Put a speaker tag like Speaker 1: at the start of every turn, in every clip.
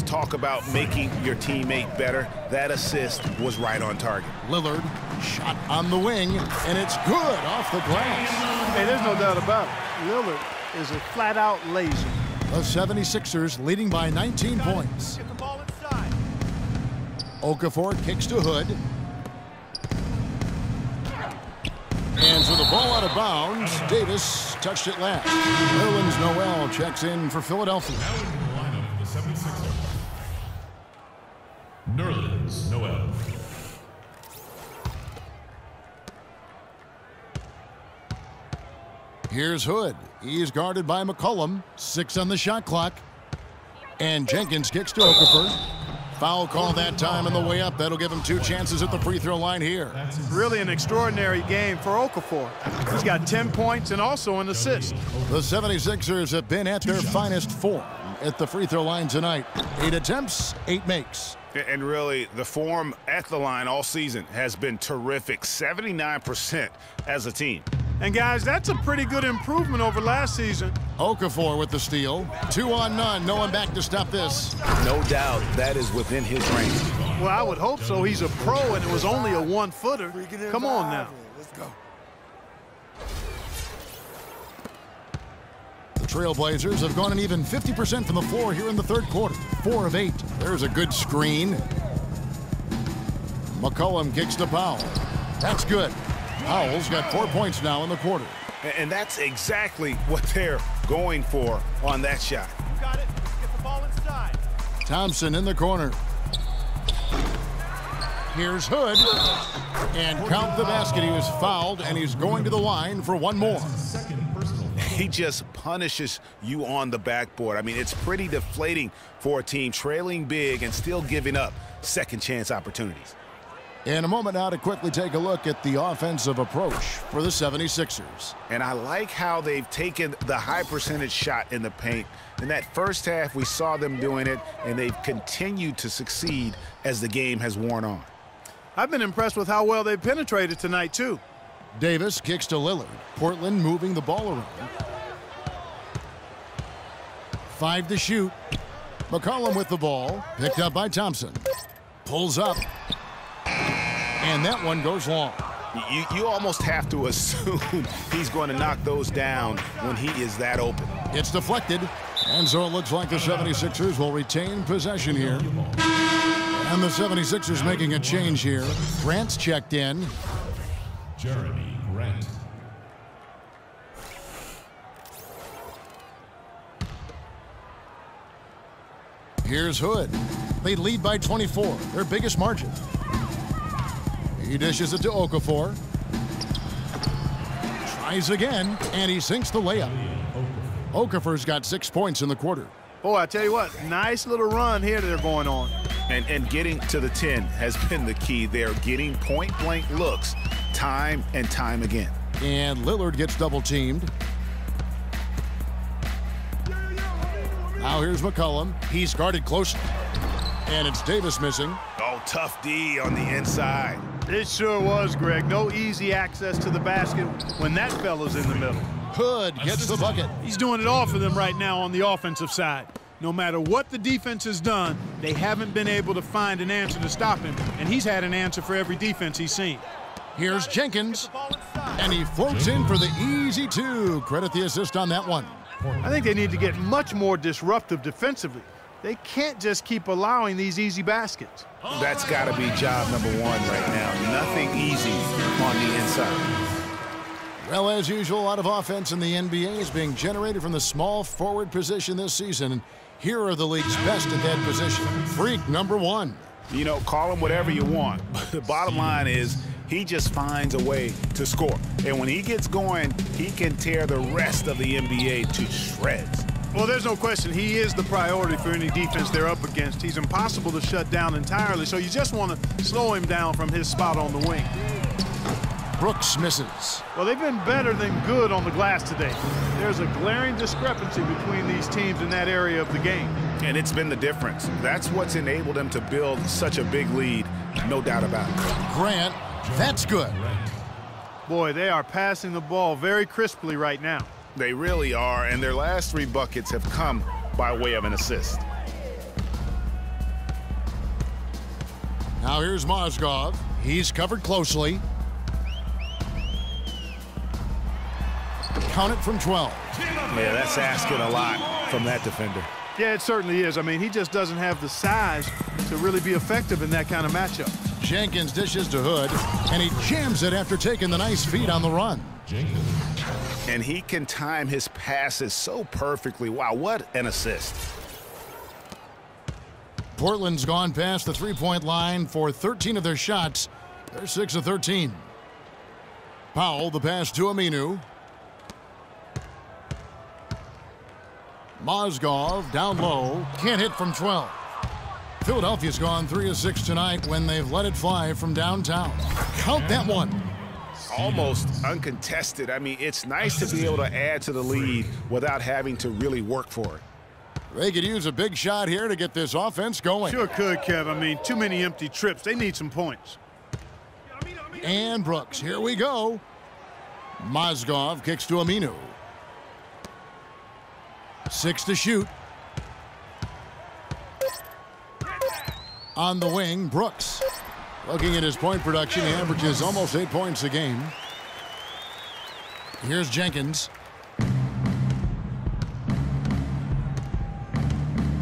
Speaker 1: Talk about making your teammate better. That assist was right on target.
Speaker 2: Lillard, shot on the wing, and it's good off the glass.
Speaker 3: Hey, there's no doubt about it. Lillard is a flat-out lazy.
Speaker 2: The 76ers leading by 19 points. Okafor kicks to Hood. And so the ball out of bounds. Davis touched it last. Nerlens Noel checks in for Philadelphia.
Speaker 4: Nerlens Noel.
Speaker 2: Here's Hood. He's guarded by McCollum. Six on the shot clock. And Jenkins kicks to Okafor. Foul call that time on the way up. That'll give him two chances at the free throw line here.
Speaker 3: Really an extraordinary game for Okafor. He's got 10 points and also an assist.
Speaker 2: The 76ers have been at their finest form at the free throw line tonight. Eight attempts, eight makes.
Speaker 1: And really, the form at the line all season has been terrific. 79% as a team.
Speaker 3: And guys, that's a pretty good improvement over last season.
Speaker 2: Okafor with the steal. Two on none. No one back to stop this.
Speaker 1: No doubt that is within his range.
Speaker 3: Well, I would hope so. He's a pro, and it was only a one-footer. Come on now.
Speaker 2: The Trailblazers have gone an even 50% from the floor here in the third quarter. Four of eight. There's a good screen. McCollum kicks to Powell. That's good. Powell's got four points now in the quarter.
Speaker 1: And that's exactly what they're going for on that shot.
Speaker 3: You got it. Get the ball inside.
Speaker 2: Thompson in the corner. Here's Hood. And count the basket. He was fouled, and he's going to the line for one more.
Speaker 1: He just punishes you on the backboard. I mean, it's pretty deflating for a team trailing big and still giving up second chance opportunities.
Speaker 2: In a moment now to quickly take a look at the offensive approach for the 76ers.
Speaker 1: And I like how they've taken the high percentage shot in the paint. In that first half, we saw them doing it, and they've continued to succeed as the game has worn on.
Speaker 3: I've been impressed with how well they've penetrated tonight, too.
Speaker 2: Davis kicks to Lillard. Portland moving the ball around. Five to shoot. McCollum with the ball. Picked up by Thompson. Pulls up. And that one goes long.
Speaker 1: You, you almost have to assume he's going to knock those down when he is that open.
Speaker 2: It's deflected. And so it looks like the 76ers will retain possession here. And the 76ers making a change here. Grant's checked in.
Speaker 4: Jeremy Grant.
Speaker 2: Here's Hood. They lead by 24, their biggest margin. He dishes it to Okafor. Tries again, and he sinks the layup. Okafor's got six points in the quarter.
Speaker 3: Boy, I tell you what, nice little run here they're going on.
Speaker 1: And, and getting to the 10 has been the key. They're getting point-blank looks time and time again.
Speaker 2: And Lillard gets double-teamed. Now here's McCollum. He's guarded closely. And it's Davis missing.
Speaker 1: Oh, tough D on the inside.
Speaker 3: It sure was, Greg. No easy access to the basket when that fella's in the middle.
Speaker 2: Hood gets the bucket.
Speaker 3: He's doing it all for them right now on the offensive side. No matter what the defense has done, they haven't been able to find an answer to stop him, and he's had an answer for every defense he's seen.
Speaker 2: Here's Jenkins, and he floats in for the easy two. Credit the assist on that one.
Speaker 3: I think they need to get much more disruptive defensively. They can't just keep allowing these easy baskets.
Speaker 1: That's got to be job number one right now. Nothing easy on the inside.
Speaker 2: Well, as usual, a lot of offense in the NBA is being generated from the small forward position this season. Here are the league's best at that position. Freak number one.
Speaker 1: You know, call him whatever you want. the bottom line is he just finds a way to score. And when he gets going, he can tear the rest of the NBA to shreds.
Speaker 3: Well, there's no question. He is the priority for any defense they're up against. He's impossible to shut down entirely, so you just want to slow him down from his spot on the wing.
Speaker 2: Brooks misses.
Speaker 3: Well, they've been better than good on the glass today. There's a glaring discrepancy between these teams in that area of the game.
Speaker 1: And it's been the difference. That's what's enabled them to build such a big lead, no doubt about it.
Speaker 2: Grant, that's good.
Speaker 3: Boy, they are passing the ball very crisply right now.
Speaker 1: They really are, and their last three buckets have come by way of an assist.
Speaker 2: Now here's Mozgov. He's covered closely. Count it from 12.
Speaker 1: Yeah, that's asking a lot from that defender.
Speaker 3: Yeah, it certainly is. I mean, he just doesn't have the size to really be effective in that kind of matchup.
Speaker 2: Jenkins dishes to Hood, and he jams it after taking the nice feed on the run.
Speaker 4: Jenkins.
Speaker 1: And he can time his passes so perfectly. Wow, what an assist.
Speaker 2: Portland's gone past the three-point line for 13 of their shots. They're 6 of 13. Powell, the pass to Aminu. Mozgov down low. Can't hit from 12. Philadelphia's gone 3 of 6 tonight when they've let it fly from downtown. Count that one.
Speaker 1: Almost uncontested. I mean, it's nice to be able to add to the lead without having to really work for it.
Speaker 2: They could use a big shot here to get this offense going.
Speaker 3: Sure could, Kev. I mean, too many empty trips. They need some points.
Speaker 2: And Brooks, here we go. Mozgov kicks to Aminu. Six to shoot. On the wing, Brooks. Looking at his point production, he averages almost eight points a game. Here's Jenkins.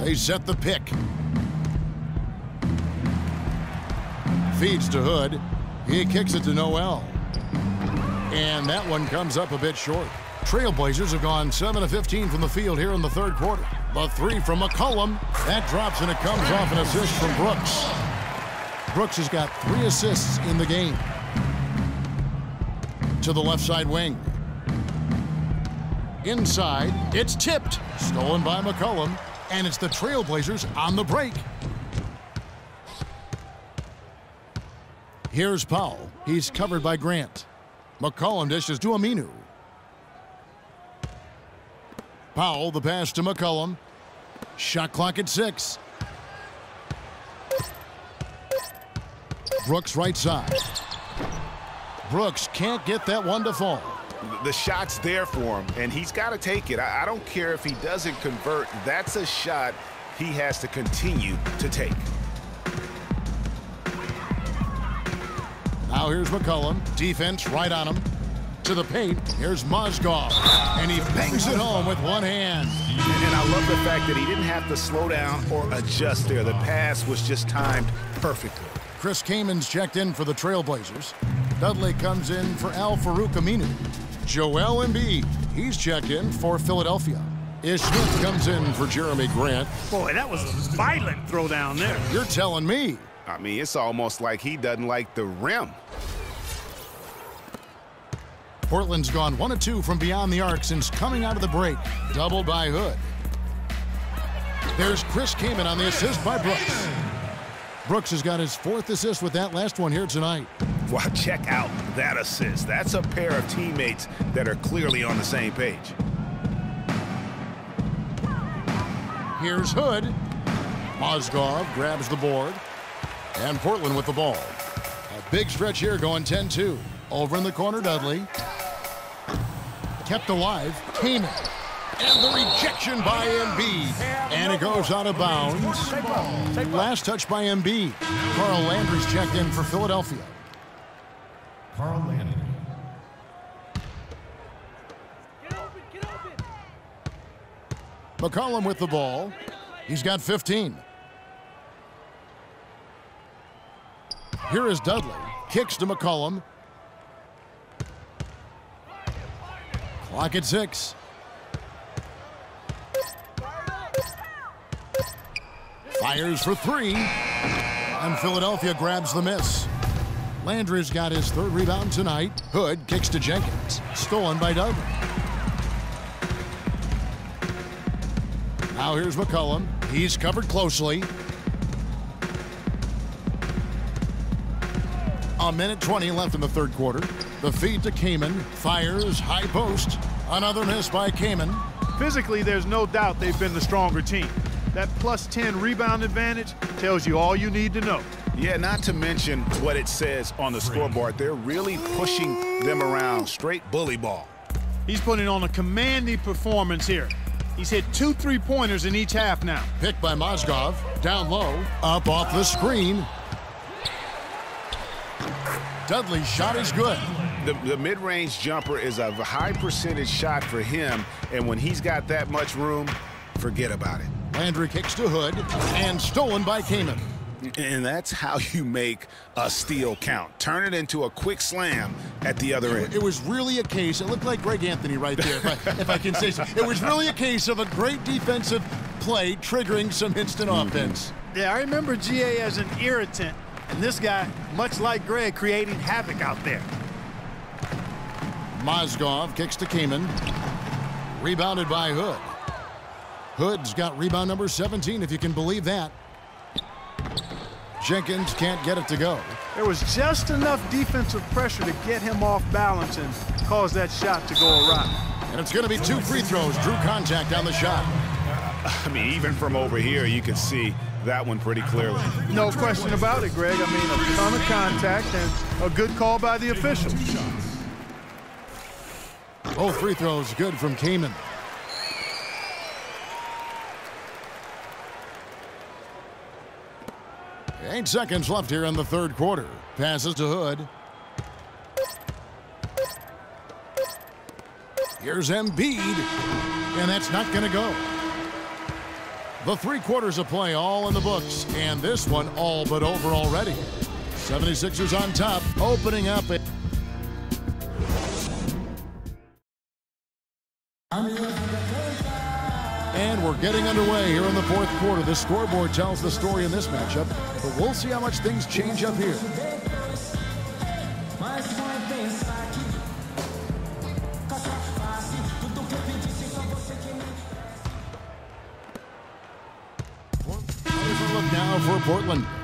Speaker 2: They set the pick. Feeds to Hood. He kicks it to Noel. And that one comes up a bit short. Trailblazers have gone 7 of 15 from the field here in the third quarter. The three from McCollum. That drops and it comes off an assist from Brooks. Brooks has got three assists in the game. To the left side wing. Inside, it's tipped. Stolen by McCollum. And it's the Trailblazers on the break. Here's Powell. He's covered by Grant. McCollum dishes to Aminu. Powell, the pass to McCollum. Shot clock at six. Brooks right side. Brooks can't get that one to fall.
Speaker 1: The shot's there for him, and he's got to take it. I, I don't care if he doesn't convert. That's a shot he has to continue to take.
Speaker 2: Now here's McCollum. Defense right on him. To the paint. Here's Mozgov. And he bangs it home with one hand.
Speaker 1: And I love the fact that he didn't have to slow down or adjust there. The pass was just timed perfectly.
Speaker 2: Chris Kaman's checked in for the Trailblazers. Dudley comes in for Al Farouq Aminu. Joel Embiid, he's checked in for Philadelphia. Ish Smith comes in for Jeremy Grant.
Speaker 3: Boy, that was a violent throw down there.
Speaker 2: You're telling me.
Speaker 1: I mean, it's almost like he doesn't like the rim.
Speaker 2: Portland's gone 1 2 from beyond the arc since coming out of the break. Doubled by Hood. There's Chris Kaman on the assist by Brooks. Brooks has got his fourth assist with that last one here tonight.
Speaker 1: Well, check out that assist. That's a pair of teammates that are clearly on the same page.
Speaker 2: Here's Hood. Mozgov grabs the board. And Portland with the ball. A big stretch here going 10-2. Over in the corner, Dudley. Kept alive, Kaman. And the rejection by Embiid. And it goes out of bounds. Last touch by Embiid. Carl Landry's checked in for Philadelphia.
Speaker 4: Carl Landry.
Speaker 2: McCollum with the ball. He's got 15. Here is Dudley. Kicks to McCollum. Clock at six. Fires for three. And Philadelphia grabs the miss. Landry's got his third rebound tonight. Hood kicks to Jenkins. Stolen by Doug. Now here's McCollum. He's covered closely. A minute 20 left in the third quarter. The feed to Kaman. Fires high post. Another miss by Kaman.
Speaker 3: Physically, there's no doubt they've been the stronger team. That plus 10 rebound advantage tells you all you need to know.
Speaker 1: Yeah, not to mention what it says on the scoreboard. They're really pushing them around. Straight bully ball.
Speaker 3: He's putting on a commanding performance here. He's hit two three-pointers in each half now.
Speaker 2: Picked by Mozgov. Down low. Up off the screen. Dudley's shot is good.
Speaker 1: The, the mid-range jumper is a high percentage shot for him, and when he's got that much room, forget about it.
Speaker 2: Landry kicks to Hood, and stolen by Kaman.
Speaker 1: And that's how you make a steal count. Turn it into a quick slam at the other end.
Speaker 2: It was really a case, it looked like Greg Anthony right there, if I, if I can say so. It was really a case of a great defensive play triggering some instant
Speaker 1: Mm-hmm.
Speaker 2: offense.
Speaker 3: Yeah, I remember GA as an irritant, and this guy, much like Greg, creating havoc out there.
Speaker 2: Mozgov kicks to Kaman. Rebounded by Hood. Hood's got rebound number 17, if you can believe that. Jenkins can't get it to go.
Speaker 3: There was just enough defensive pressure to get him off balance and cause that shot to go awry.
Speaker 2: And it's going to be two free throws. Drew contact on the shot.
Speaker 1: I mean, even from over here, you can see that one pretty clearly.
Speaker 3: No question about it, Greg. I mean, a ton of contact and a good call by the official.
Speaker 2: Both free throws good from Kaman. Eight seconds left here in the third quarter. Passes to Hood. Here's Embiid. And that's not going to go. The three quarters of play all in the books. And this one all but over already. 76ers on top, opening up we're getting underway here in the fourth quarter. The scoreboard tells the story in this matchup, but we'll see how much things change up here. Now for Portland.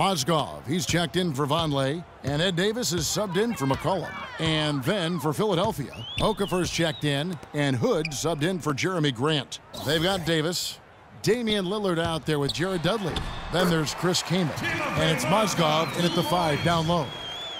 Speaker 2: Mozgov, he's checked in for Vonleh, and Ed Davis is subbed in for McCollum. And then for Philadelphia, Okafor's checked in, and Hood subbed in for Jeremy Grant. They've got Davis, Damian Lillard out there with Jared Dudley. Then there's Chris Kaman, and it's Mozgov in at the five down low.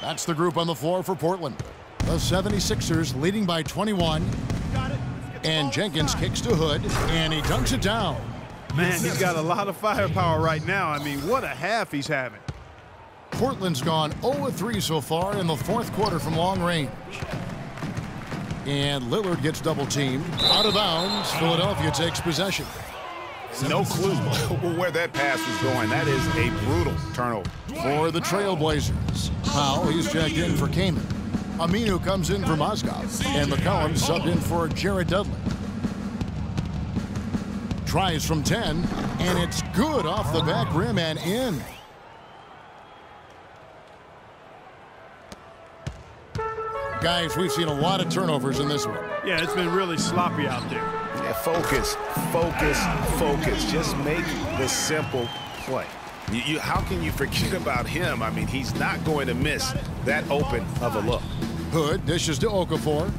Speaker 2: That's the group on the floor for Portland. The 76ers leading by 21, and Jenkins kicks to Hood, and he dunks it down.
Speaker 3: Man, he's got a lot of firepower right now. I mean, what a half he's having.
Speaker 2: Portland's gone 0-3 so far in the fourth quarter from long range. And Lillard gets double teamed. Out of bounds, Philadelphia takes possession.
Speaker 1: No clue where that pass was going. That is a brutal turnover.
Speaker 2: For the Trailblazers, Powell, he's checked in for Kaman. Aminu comes in for Mozgov. And McCollum subbed in for Jared Dudley. Tries from 10, and it's good off the back rim and in. Guys, we've seen a lot of turnovers in this one.
Speaker 3: Yeah, it's been really sloppy out there.
Speaker 1: Yeah, focus, focus, focus. Just make the simple play. You, you, how can you forget about him? I mean, he's not going to miss that open of a look.
Speaker 2: Hood dishes to Okafor.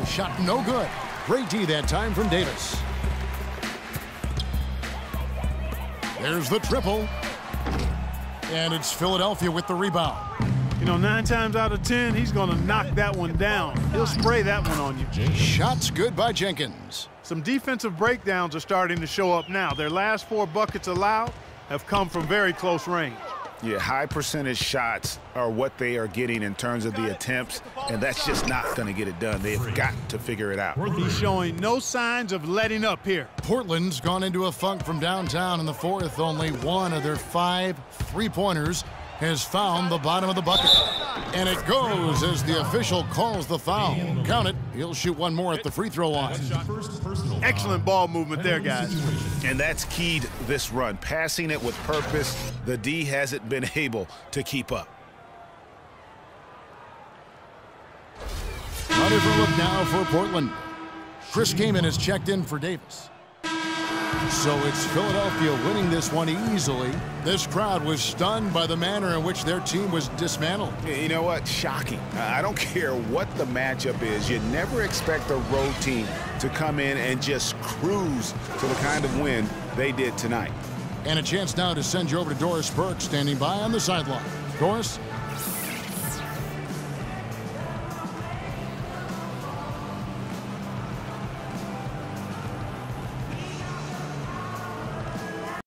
Speaker 2: The shot no good. Great D that time from Davis. There's the triple. And it's Philadelphia with the rebound.
Speaker 3: You know, nine times out of ten, he's going to knock that one down. He'll spray that one on you.
Speaker 2: Shots good by Jenkins.
Speaker 3: Some defensive breakdowns are starting to show up now. Their last four buckets allowed have come from very close range.
Speaker 1: Yeah, high percentage shots are what they are getting in terms of the attempts, and that's just not going to get it done. They've got to figure it out.
Speaker 3: He's showing no signs of letting up here.
Speaker 2: Portland's gone into a funk from downtown in the fourth. Only one of their five three-pointers has found the bottom of the bucket. And it goes as the official calls the foul. Count it. He'll shoot one more at the free throw line.
Speaker 3: Excellent ball movement there, guys.
Speaker 1: And that's keyed this run. Passing it with purpose, the D hasn't been able to keep up.
Speaker 2: Another look now for Portland. Chris Kaman has checked in for Davis. So it's Philadelphia winning this one easily. This crowd was stunned by the manner in which their team was dismantled.
Speaker 1: You know what? Shocking. I don't care what the matchup is. You never expect a road team to come in and just cruise to the kind of win they did tonight.
Speaker 2: And a chance now to send you over to Doris Burke standing by on the sideline. Doris?